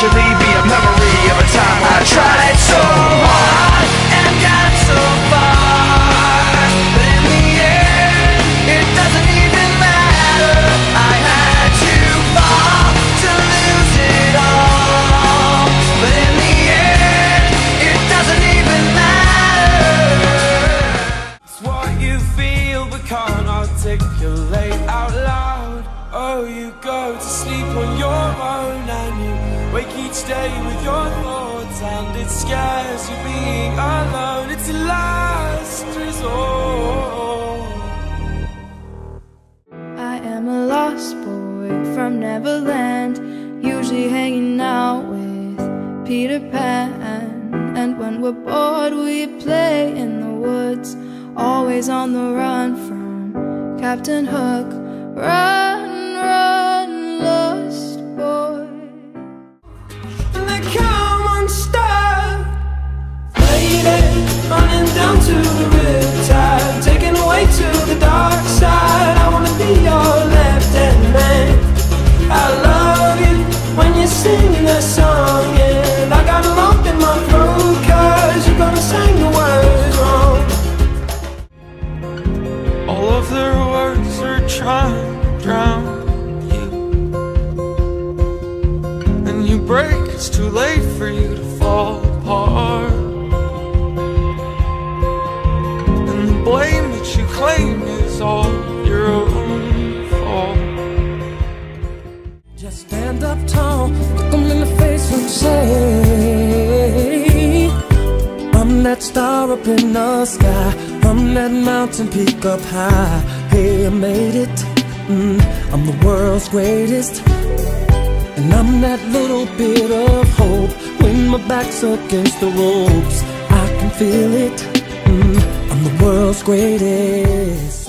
eventually be a memory of a time I tried so hard and got so far. But in the end, it doesn't even matter. I had to fall to lose it all. But in the end, it doesn't even matter. It's what you feel but can't articulate out loud. Oh, you go to sleep on your own each day with your thoughts, and it scares you being alone. It's a last resort. I am a lost boy from Neverland, usually hanging out with Peter Pan. And when we're bored, we play in the woods, always on the run from Captain Hook. Run, to drown you and you break, it's too late for you to fall apart. And the blame that you claim is all your own fault. Just stand up tall, look 'em in the face and say, I'm that star up in the sky, I'm that mountain peak up high. Hey, I made it, mm, I'm the world's greatest. And I'm that little bit of hope when my back's against the ropes. I can feel it. Mm, I'm the world's greatest.